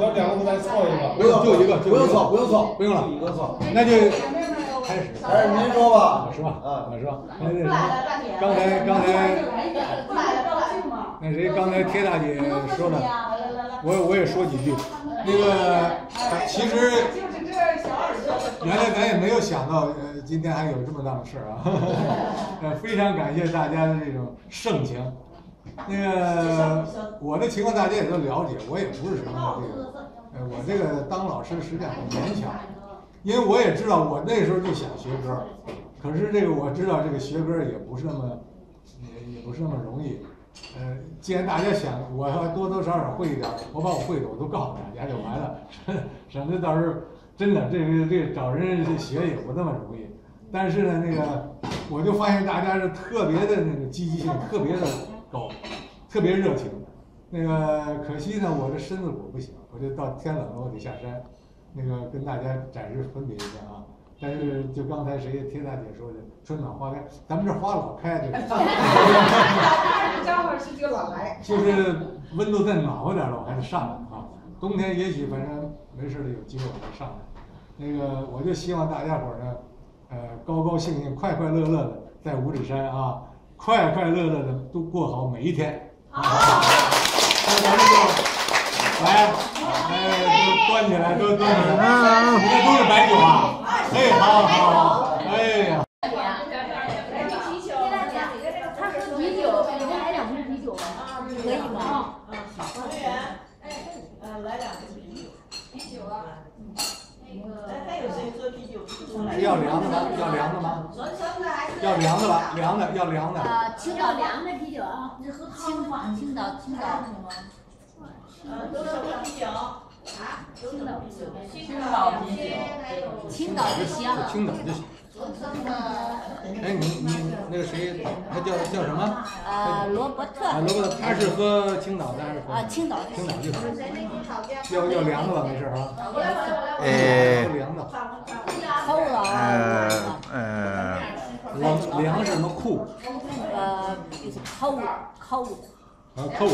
要两个不再凑一个，不用就一个，不用凑，不用凑，不用了，一个凑。那就开始。开始您说吧，我说？啊，是吧？那那什么，刚才刚才那谁刚才铁大姐说了，我我也说几句。那个其实原来咱也没有想到，呃，今天还有这么大的事儿啊。呃，非常感谢大家的这种盛情。那个我的情况大家也都了解，我也不是什么这个，呃，我这个当老师实际上很勉强，因为我也知道我那时候就想学歌儿，可是这个我知道这个学歌儿也不是那么，也也不是那么容易。呃，既然大家想我要多多少少会一点儿，我把我会的我都告诉大家就完了，省得到时候真的这个这个找人学也不那么容易。但是呢，那个我就发现大家是特别的那个积极性，特别的。高，特别热情。那个可惜呢，我这身子骨不行，我就到天冷了，我得下山。那个跟大家暂时分别一下啊。但是就刚才谁听大姐说的，春暖花开，咱们这花老开，这个。是这个老来。就是温度再暖和点了，我还得上来啊。冬天也许反正没事了，有机会我再上来。那个我就希望大家伙呢，呃，高高兴兴、快快乐乐的在五指山啊。快快乐乐的都过好每一天。好，那咱们就来，哎，都端起来，都端起来。你看都是白酒啊。哎，好好好，哎呀。他是啤酒，你们来两瓶啤酒可以吗？服务员，呃，来两瓶啤酒。啤酒啊。哎，还有谁喝啤酒？要凉的吗？要凉的吗？要凉的吧，凉的要凉的。啊，青岛啤酒啊，你喝青岛青岛青岛什么？呃，都是喝啤酒。啊，青岛啤酒。青岛啤酒。青岛就行。青岛就行。哎，你你那个谁，他叫叫什么？呃，罗伯特。啊，罗伯特，他是喝青岛的还是喝？啊，青岛。青岛就行。要要凉的吧，没事啊。哎。凉的。呃就是扣扣扣扣